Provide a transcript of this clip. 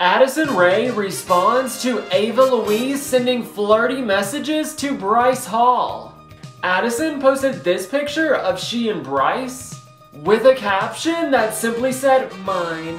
Addison Rae responds to Ava Louise sending flirty messages to Bryce Hall. Addison posted this picture of she and Bryce with a caption that simply said, mine.